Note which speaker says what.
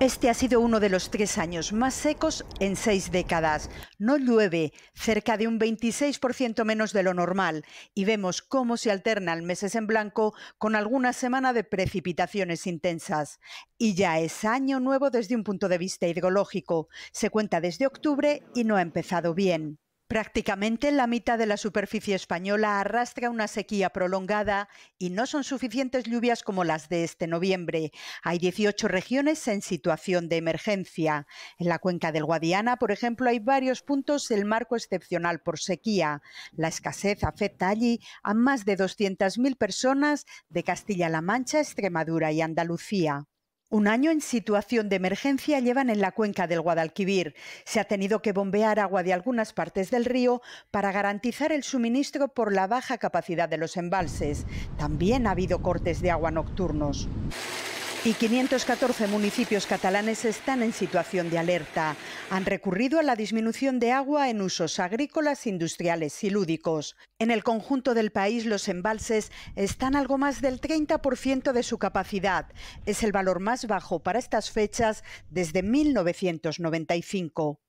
Speaker 1: Este ha sido uno de los tres años más secos en seis décadas. No llueve, cerca de un 26% menos de lo normal, y vemos cómo se alternan meses en blanco con alguna semana de precipitaciones intensas. Y ya es año nuevo desde un punto de vista hidrológico. Se cuenta desde octubre y no ha empezado bien. Prácticamente la mitad de la superficie española arrastra una sequía prolongada y no son suficientes lluvias como las de este noviembre. Hay 18 regiones en situación de emergencia. En la cuenca del Guadiana, por ejemplo, hay varios puntos el marco excepcional por sequía. La escasez afecta allí a más de 200.000 personas de Castilla-La Mancha, Extremadura y Andalucía. Un año en situación de emergencia llevan en la cuenca del Guadalquivir. Se ha tenido que bombear agua de algunas partes del río para garantizar el suministro por la baja capacidad de los embalses. También ha habido cortes de agua nocturnos y 514 municipios catalanes están en situación de alerta. Han recurrido a la disminución de agua en usos agrícolas, industriales y lúdicos. En el conjunto del país los embalses están algo más del 30% de su capacidad. Es el valor más bajo para estas fechas desde 1995.